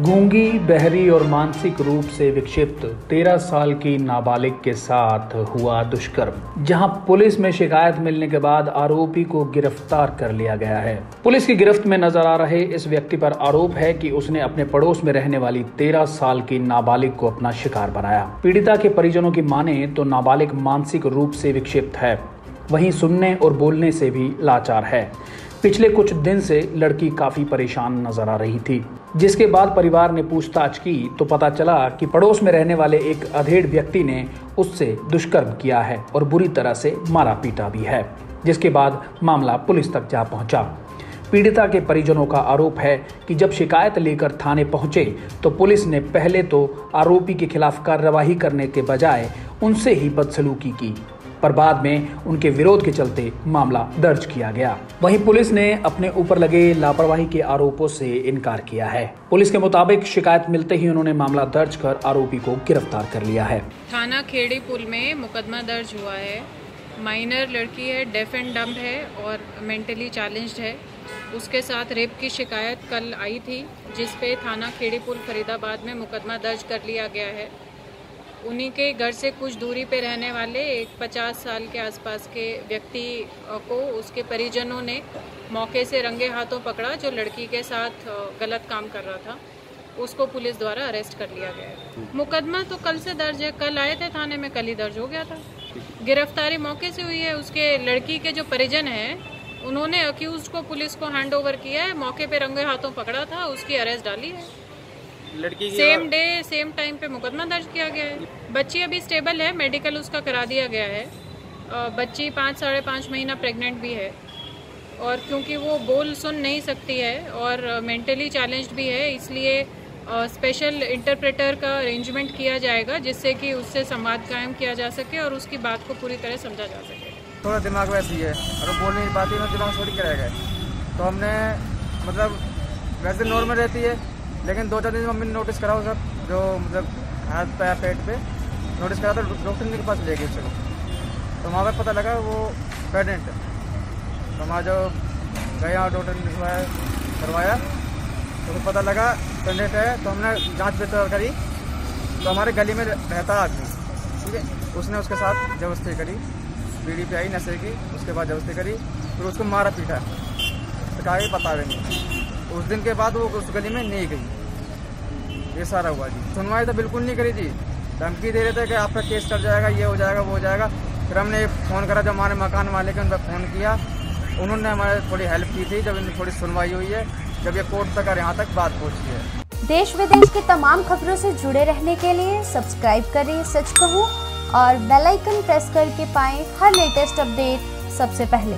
गूँगी, बहरी और मानसिक रूप से विक्षिप्त 13 साल की नाबालिग के साथ हुआ दुष्कर्म, जहाँ पुलिस में शिकायत मिलने के बाद आरोपी को गिरफ़्तार कर लिया गया है। पुलिस की गिरफ्त में नज़र आ रहे इस व्यक्ति पर आरोप है कि उसने अपने पड़ोस में रहने वाली 13 साल की नाबालिग को अपना शिकार बनाया। पीड़िता के परिजनों की माने तो नाबालिग मानसिक रूप से विक्षिप्त है। वहीं सुनने और बोलने से भी लाचार है। पिछले कुछ दिन से लड़की काफ़ी परेशान नज़र आ रही थी। जिसके बाद परिवार ने पूछताछ की तो पता चला कि पड़ोस में रहने वाले एक अधेड़ व्यक्ति ने उससे दुष्कर्म किया है और बुरी तरह से मारा पीटा भी है, जिसके बाद मामला पुलिस तक जा पहुँचा। पीड़िता के परिजनों का आरोप है कि जब शिकायत लेकर थाने पहुँचे तो पुलिस ने पहले तो आरोपी के खिलाफ कार्रवाई करने के बजाय उनसे ही बदसलूकी की पर बाद में उनके विरोध के चलते मामला दर्ज किया गया। वहीं पुलिस ने अपने ऊपर लगे लापरवाही के आरोपों से इनकार किया है। पुलिस के मुताबिक शिकायत मिलते ही उन्होंने मामला दर्ज कर आरोपी को गिरफ़्तार कर लिया है। थाना खेड़ी पुल में मुकदमा दर्ज हुआ है। माइनर लड़की है डेफ एंड डम्ब है और मेंटली चैलेंज्ड है। उसके साथ रेप की शिकायत कल आई थी जिस पे थाना खेड़ी पुल फरीदाबाद में मुकदमा दर्ज कर लिया गया है। उन्हीं के घर से कुछ दूरी पे रहने वाले एक पचास साल के आसपास के व्यक्ति को उसके परिजनों ने मौके से रंगे हाथों पकड़ा जो लड़की के साथ गलत काम कर रहा था। उसको पुलिस द्वारा अरेस्ट कर लिया गया है। मुकदमा तो कल से दर्ज है। कल आए थे थाने में कल ही दर्ज हो गया था। गिरफ्तारी मौके से हुई है। उसके लड़की के जो परिजन हैं उन्होंने अक्यूज को पुलिस को हैंड ओवर किया है। मौके पे रंगे हाथों पकड़ा था। उसकी अरेस्ट डाली है। लड़की सेम डे सेम टाइम पे मुकदमा दर्ज किया गया है। बच्ची अभी स्टेबल है मेडिकल उसका करा दिया गया है। बच्ची पाँच साढ़े पाँच महीना प्रेग्नेंट भी है। और क्योंकि वो बोल सुन नहीं सकती है और मेंटली चैलेंज्ड भी है इसलिए स्पेशल इंटरप्रेटर का अरेंजमेंट किया जाएगा जिससे कि उससे संवाद कायम किया जा सके और उसकी बात को पूरी तरह समझा जा सके। थोड़ा दिमाग वैसी है और बोल नहीं पाती मैं दिमाग छोड़ के रह गए तो हमने मतलब वैसे नॉर्मल रहती है लेकिन दो चार दिन मम्मी ने नोटिस कराओ सर जो मतलब हाथ पैर पेट पे नोटिस करा था डॉक्टर के पास ले गए चलो तो वहाँ पर पता लगा वो प्रेगनेंट है। तो वहाँ जो गया डॉक्टर ने लिखवाया करवाया तो पता लगा प्रेगनेंट है तो हमने जाँच बेहतर करी। तो हमारे गली में रहता आदमी, ठीक है? उसने उसके साथ ज़बरदस्ती करी, बीड़ी पे आई नशे की, उसके बाद ज़बरदस्ती करी, फिर उसको मारा पीटा। तो कहा पता नहीं। उस दिन के बाद वो उस गली में नहीं गई। ये सारा हुआ जी। सुनवाई तो बिल्कुल नहीं करी थी धमकी दे रहे थे कि आपका केस चल जाएगा, ये हो जाएगा, वो हो जाएगा। फिर हमने फ़ोन करा जब हमारे मकान मालिक उन पर फ़ोन किया। उन्होंने हमारे थोड़ी हेल्प की थी, जब इनकी थोड़ी सुनवाई हुई है। जब ये कोर्ट तक और यहाँ तक बात पहुँची है। देश विदेश की तमाम खबरों से जुड़े रहने के लिए सब्सक्राइब करें सच कहूँ और बेल आइकन प्रेस करके पाएँ हर लेटेस्ट अपडेट सबसे पहले।